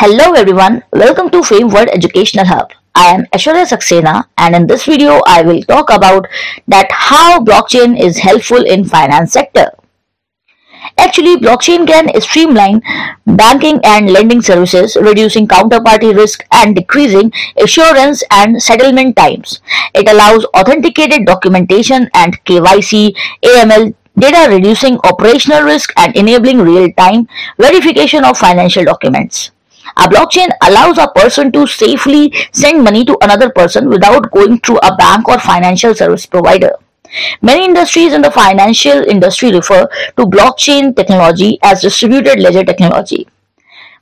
Hello everyone, welcome to Fame World Educational Hub. I am Aishwarya Saxena and in this video I will talk about that how blockchain is helpful in finance sector. Actually, blockchain can streamline banking and lending services, reducing counterparty risk and decreasing assurance and settlement times. It allows authenticated documentation and KYC, AML data reducing operational risk and enabling real-time verification of financial documents. A blockchain allows a person to safely send money to another person without going through a bank or financial service provider. Many industries in the financial industry refer to blockchain technology as distributed ledger technology.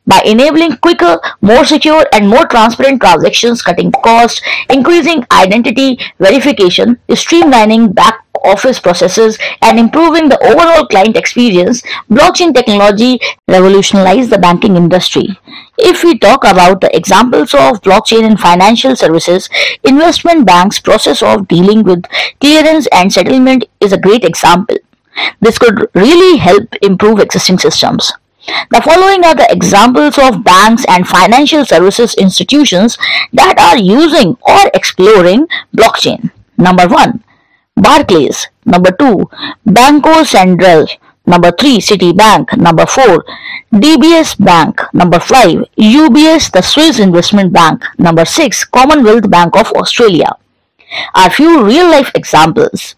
By enabling quicker, more secure and more transparent transactions, cutting costs, increasing identity verification, streamlining back office processes and improving the overall client experience, blockchain technology revolutionized the banking industry. If we talk about the examples of blockchain in financial services, investment banks process of dealing with clearance and settlement is a great example. This could really help improve existing systems. The following are the examples of banks and financial services institutions that are using or exploring blockchain. Number 1. Barclays. Number 2. Banco Central. Number 3. Citibank. Number 4. DBS Bank. Number 5. UBS, the Swiss Investment Bank. Number 6. Commonwealth Bank of Australia. Are few real life examples.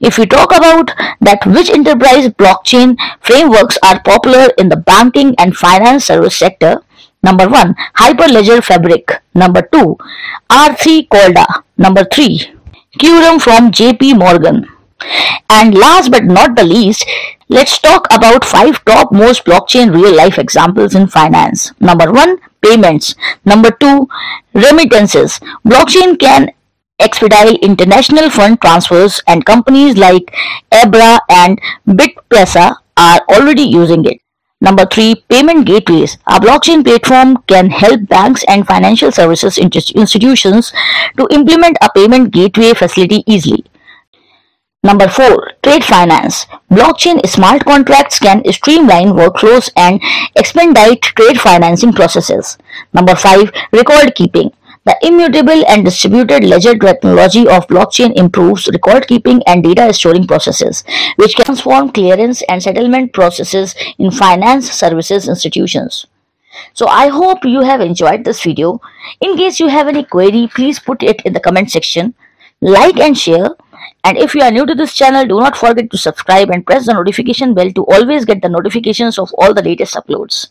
If we talk about that which enterprise blockchain frameworks are popular in the banking and finance service sector, number 1 Hyperledger Fabric, number 2 R3 Corda, number 3 Quorum from JP Morgan. And last but not the least, let's talk about five top most blockchain real life examples in finance. Number one, payments. Number two, remittances. Blockchain can expedite international fund transfers and companies like Abra and BitPesa are already using it. Number three, payment gateways. A blockchain platform can help banks and financial services institutions to implement a payment gateway facility easily. Number 4. Trade finance. Blockchain smart contracts can streamline workflows and expedite trade financing processes. Number 5. Record keeping. The immutable and distributed ledger technology of blockchain improves record keeping and data storing processes, which can transform clearance and settlement processes in finance services institutions. So I hope you have enjoyed this video. In case you have any query, please put it in the comment section. Like and share. And if you are new to this channel, do not forget to subscribe and press the notification bell to always get the notifications of all the latest uploads.